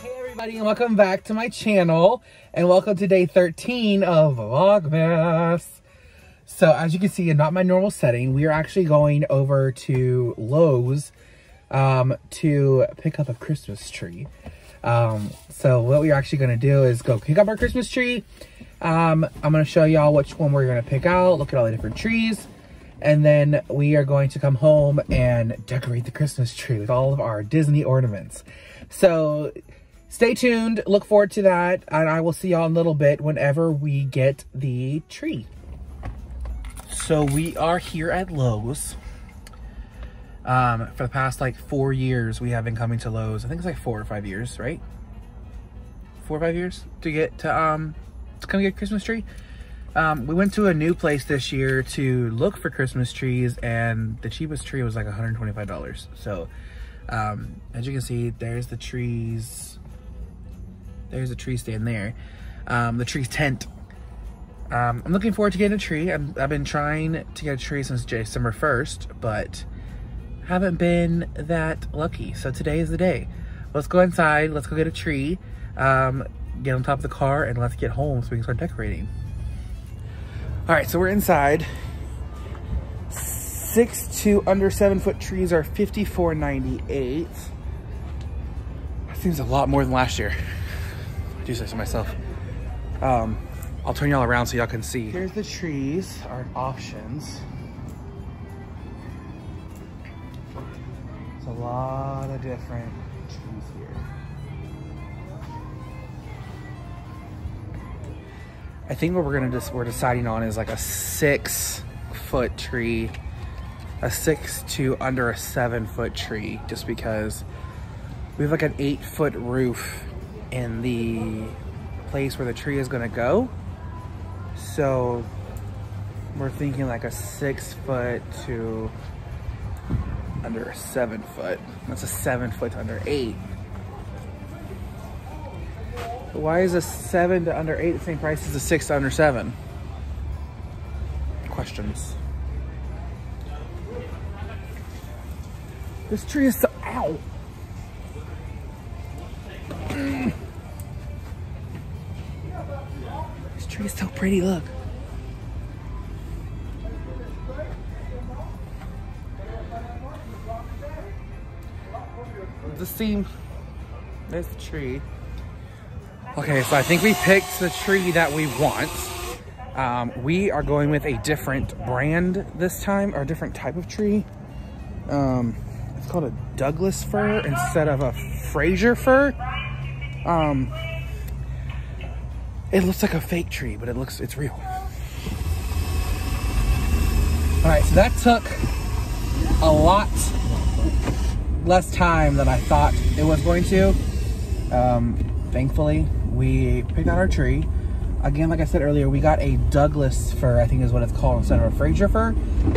Hey everybody and welcome back to my channel and welcome to day 13 of Vlogmas. So as you can see in not my normal setting, we are actually going over to Lowe's um, to pick up a Christmas tree. Um, so what we're actually going to do is go pick up our Christmas tree. Um, I'm going to show y'all which one we're going to pick out, look at all the different trees. And then we are going to come home and decorate the Christmas tree with all of our Disney ornaments. So stay tuned, look forward to that, and I will see y'all in a little bit whenever we get the tree. So we are here at Lowe's. Um, for the past like four years, we have been coming to Lowe's. I think it's like four or five years, right? Four or five years to get to um to come get a Christmas tree. Um, we went to a new place this year to look for Christmas trees, and the cheapest tree was like $125. So, um, as you can see, there's the trees. There's a tree stand there. Um, the tree tent. Um, I'm looking forward to getting a tree. i have been trying to get a tree since December 1st, but haven't been that lucky. So today is the day. Let's go inside. Let's go get a tree. Um, get on top of the car and let's get home so we can start decorating. All right, so we're inside. Six to under seven foot trees are 54.98. That seems a lot more than last year. Do say so myself. Um, I'll turn y'all around so y'all can see. Here's the trees, our options. It's a lot of different trees here. I think what we're gonna just we're deciding on is like a six foot tree, a six to under a seven foot tree, just because we have like an eight foot roof in the place where the tree is gonna go. So we're thinking like a six foot to under seven foot. That's a seven foot to under eight. Why is a seven to under eight the same price as a six to under seven? Questions. This tree is so, ow. So pretty, look. The seam, there's the tree. Okay, so I think we picked the tree that we want. Um, we are going with a different brand this time, or a different type of tree. Um, it's called a Douglas fir instead of a Fraser fir. Um, it looks like a fake tree, but it looks, it's real. All right, so that took a lot less time than I thought it was going to. Um, thankfully, we picked out our tree. Again, like I said earlier, we got a Douglas fir, I think is what it's called, instead of a Fraser fir.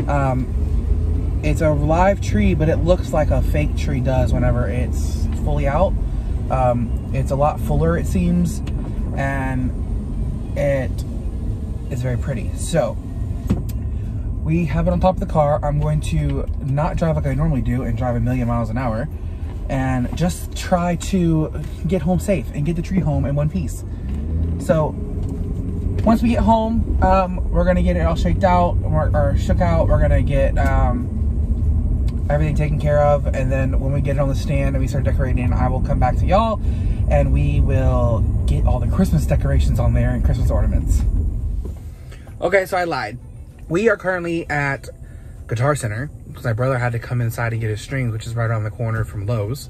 Um, it's a live tree, but it looks like a fake tree does whenever it's fully out. Um, it's a lot fuller, it seems, and it is very pretty. So, we have it on top of the car. I'm going to not drive like I normally do and drive a million miles an hour and just try to get home safe and get the tree home in one piece. So once we get home, um, we're gonna get it all shaked out or, or shook out. We're gonna get um, everything taken care of. And then when we get it on the stand and we start decorating, I will come back to y'all and we will get all the Christmas decorations on there and Christmas ornaments. Okay, so I lied. We are currently at Guitar Center because my brother had to come inside and get his strings, which is right around the corner from Lowe's.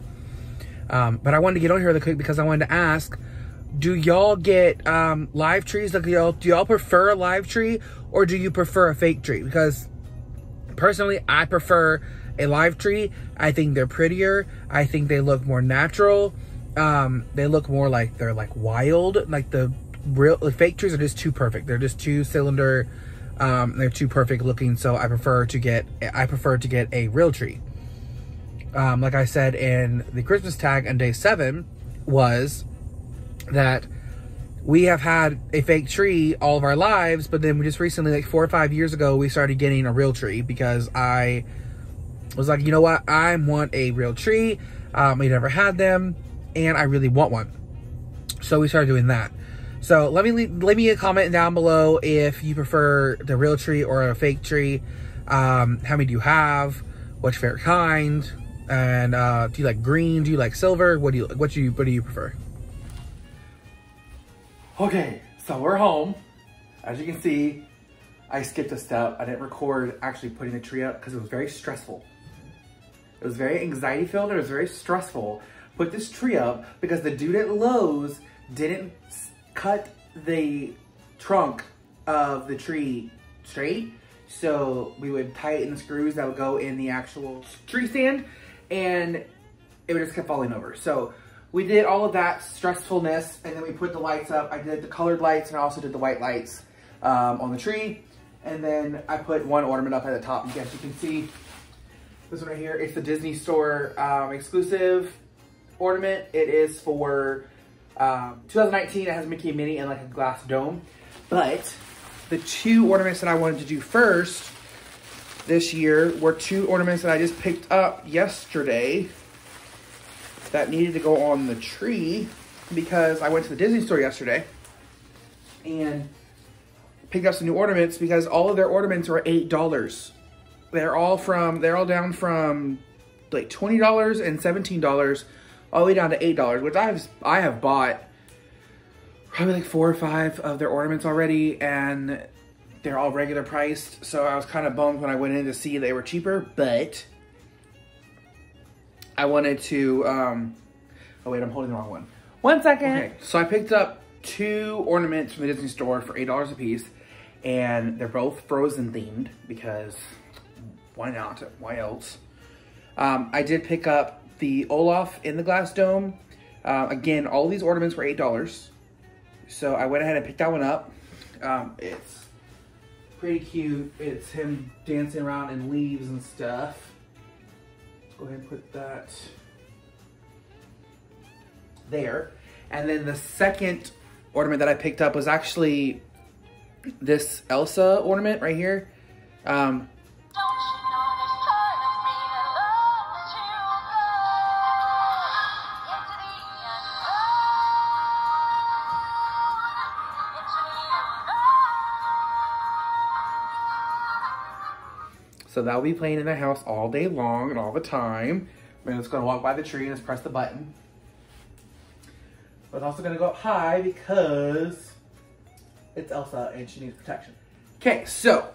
Um, but I wanted to get on here really quick because I wanted to ask, do y'all get um, live trees? Like, y'all, do y'all prefer a live tree or do you prefer a fake tree? Because personally, I prefer a live tree. I think they're prettier. I think they look more natural. Um, they look more like they're like wild. Like the real the fake trees are just too perfect. They're just two cylinder um, they're too perfect looking, so I prefer to get I prefer to get a real tree. Um, like I said in the Christmas tag on day seven was that we have had a fake tree all of our lives, but then we just recently, like four or five years ago, we started getting a real tree because I was like, you know what, I want a real tree. Um, we never had them, and I really want one. So we started doing that. So let me leave, leave me a comment down below if you prefer the real tree or a fake tree. Um, how many do you have? What's your favorite kind? And uh, do you like green? Do you like silver? What do you what do you what do you prefer? Okay, so we're home. As you can see, I skipped a step. I didn't record actually putting the tree up because it was very stressful. It was very anxiety filled. It was very stressful. Put this tree up because the dude at Lowe's didn't cut the trunk of the tree straight. So we would tighten the screws that would go in the actual tree stand and it would just kept falling over. So we did all of that stressfulness and then we put the lights up. I did the colored lights and I also did the white lights um, on the tree. And then I put one ornament up at the top. As you can see, this one right here, it's the Disney Store um, exclusive ornament. It is for um, 2019. It has Mickey and Minnie and like a glass dome. But the two ornaments that I wanted to do first this year were two ornaments that I just picked up yesterday that needed to go on the tree because I went to the Disney store yesterday and picked up some new ornaments because all of their ornaments are $8. They're all from, they're all down from like $20 and $17 all the way down to $8, which I've, I have bought probably like four or five of their ornaments already and they're all regular priced. So I was kind of bummed when I went in to see they were cheaper, but I wanted to, um, oh wait, I'm holding the wrong one. One second. Okay, so I picked up two ornaments from the Disney store for $8 a piece and they're both Frozen themed because why not? Why else? Um, I did pick up the Olaf in the glass dome. Uh, again, all these ornaments were $8. So I went ahead and picked that one up. Um, it's pretty cute. It's him dancing around in leaves and stuff. Let's go ahead and put that there. And then the second ornament that I picked up was actually this Elsa ornament right here. Um, So that'll be playing in the house all day long and all the time. And it's gonna walk by the tree and just press the button. But it's also gonna go up high because it's Elsa and she needs protection. Okay, so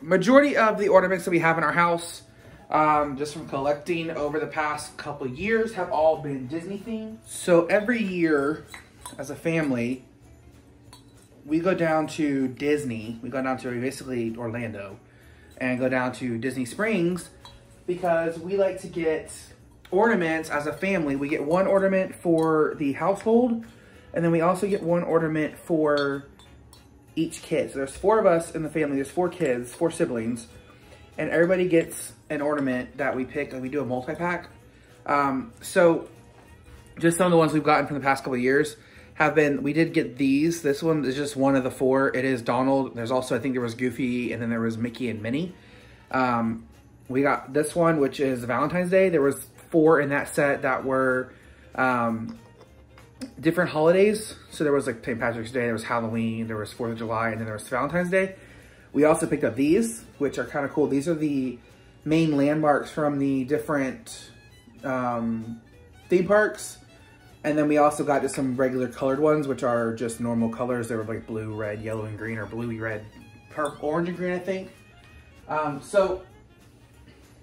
majority of the ornaments that we have in our house, um, just from collecting over the past couple years, have all been Disney themed. So every year, as a family, we go down to Disney. We go down to basically Orlando and go down to Disney Springs because we like to get ornaments as a family. We get one ornament for the household, and then we also get one ornament for each kid. So there's four of us in the family. There's four kids, four siblings, and everybody gets an ornament that we pick. and we do a multi-pack. Um, so just some of the ones we've gotten from the past couple years have been, we did get these. This one is just one of the four. It is Donald. There's also, I think there was Goofy and then there was Mickey and Minnie. Um, we got this one, which is Valentine's Day. There was four in that set that were um, different holidays. So there was like St. Patrick's Day, there was Halloween, there was 4th of July, and then there was Valentine's Day. We also picked up these, which are kind of cool. These are the main landmarks from the different um, theme parks. And then we also got just some regular colored ones, which are just normal colors. They were like blue, red, yellow, and green, or bluey, red, purple, orange, and green, I think. Um, so,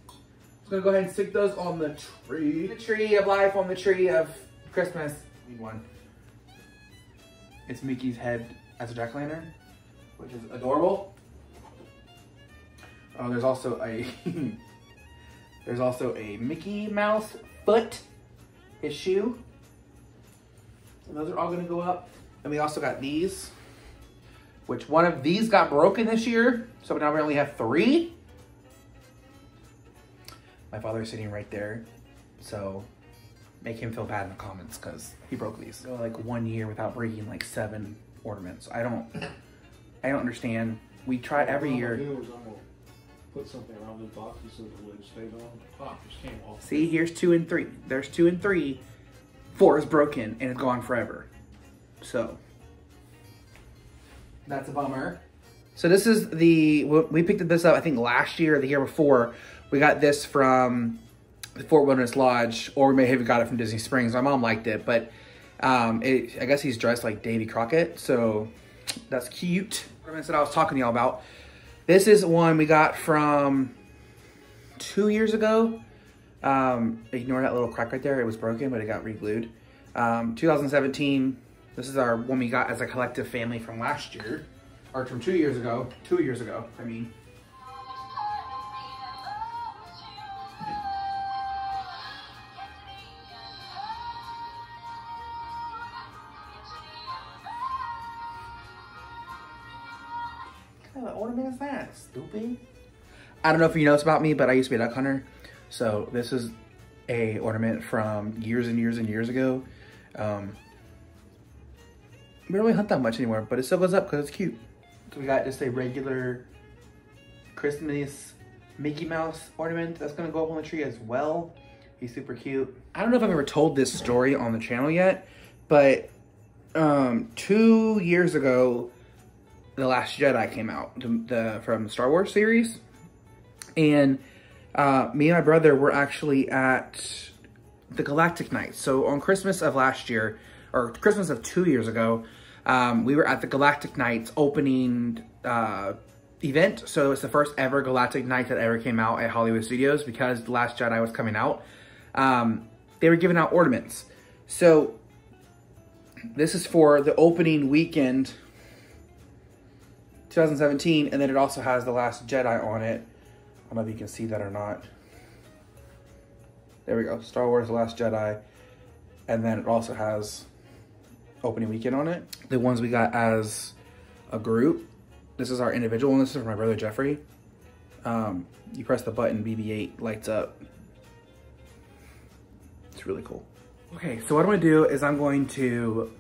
I'm gonna go ahead and stick those on the tree. The tree of life on the tree of Christmas. Need One. It's Mickey's head as a jack-o'-lantern, which is adorable. Oh, there's also a there's also a Mickey Mouse foot, his shoe. And those are all gonna go up. And we also got these, which one of these got broken this year. So now we only have three. My father is sitting right there. So make him feel bad in the comments because he broke these. Go like one year without breaking like seven ornaments. I don't, I don't understand. We try every year. Put something around the boxes so the lid stays on. Pop just came off. See, here's two and three. There's two and three four is broken and it's gone forever. So that's a bummer. So this is the, we picked this up, I think last year or the year before. We got this from the Fort Wilderness Lodge, or we may have got it from Disney Springs. My mom liked it, but um, it, I guess he's dressed like Davy Crockett, so that's cute. Ornaments that I was talking to y'all about. This is one we got from two years ago. Um, ignore that little crack right there. It was broken, but it got re-glued. Um, 2017, this is our one we got as a collective family from last year, or from two years ago, two years ago, I mean. What kind of ornament is that, stupid? I don't know if you know this about me, but I used to be a duck hunter. So this is a ornament from years and years and years ago. Um, we don't really hunt that much anymore, but it still goes up because it's cute. So we got just a regular Christmas Mickey Mouse ornament that's gonna go up on the tree as well. He's super cute. I don't know if I've ever told this story on the channel yet, but um, two years ago, The Last Jedi came out the, the from the Star Wars series. And uh, me and my brother were actually at the Galactic Night. So on Christmas of last year, or Christmas of two years ago, um, we were at the Galactic Nights opening uh, event. So it's the first ever Galactic Night that ever came out at Hollywood Studios because The Last Jedi was coming out. Um, they were giving out ornaments. So this is for the opening weekend 2017 and then it also has The Last Jedi on it. I don't know if you can see that or not. There we go, Star Wars The Last Jedi. And then it also has opening weekend on it. The ones we got as a group. This is our individual one. This is for my brother Jeffrey. Um, you press the button, BB-8 lights up. It's really cool. Okay, so what I'm gonna do is I'm going to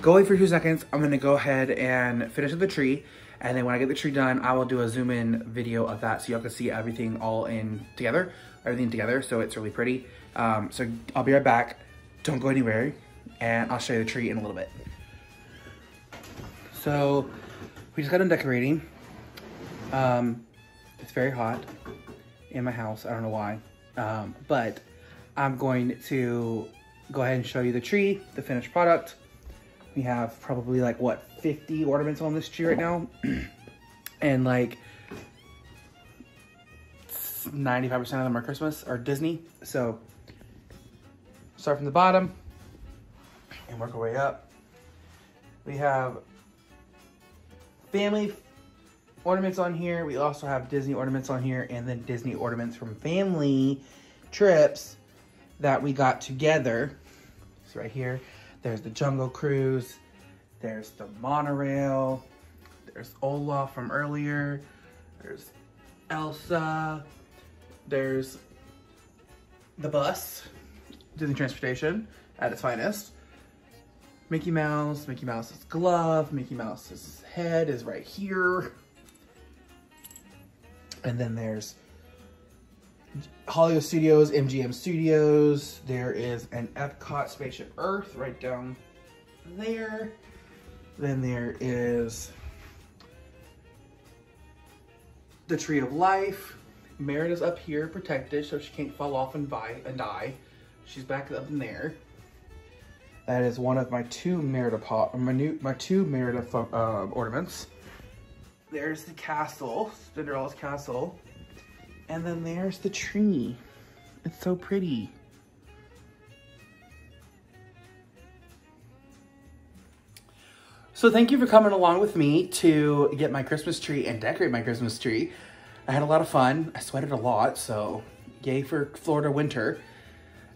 go away for two seconds. I'm gonna go ahead and finish up the tree. And then when I get the tree done, I will do a zoom in video of that so y'all can see everything all in together, everything together. So it's really pretty. Um, so I'll be right back. Don't go anywhere and I'll show you the tree in a little bit. So we just got done decorating. Um, it's very hot in my house. I don't know why. Um, but I'm going to go ahead and show you the tree, the finished product. We have probably like, what, 50 ornaments on this tree right now. and like 95% of them are Christmas or Disney. So start from the bottom and work our way up. We have family ornaments on here. We also have Disney ornaments on here and then Disney ornaments from family trips that we got together. It's right here. There's the Jungle Cruise. There's the monorail. There's Olaf from earlier. There's Elsa. There's the bus, Disney Transportation at its finest. Mickey Mouse, Mickey Mouse's glove, Mickey Mouse's head is right here. And then there's Hollywood Studios, MGM Studios. There is an Epcot Spaceship Earth right down there. Then there is the Tree of Life. Merida's up here protected so she can't fall off and, and die. She's back up in there. That is one of my two Merida pot, my new, my two Merida uh, ornaments. There's the castle, Cinderella's castle. And then there's the tree. It's so pretty. So thank you for coming along with me to get my Christmas tree and decorate my Christmas tree. I had a lot of fun. I sweated a lot, so yay for Florida winter.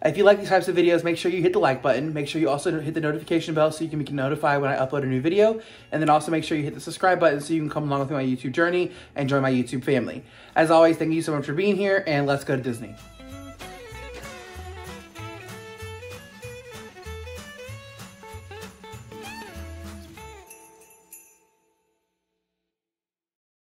If you like these types of videos, make sure you hit the like button. Make sure you also hit the notification bell so you can be notified when I upload a new video. And then also make sure you hit the subscribe button so you can come along with my YouTube journey and join my YouTube family. As always, thank you so much for being here and let's go to Disney.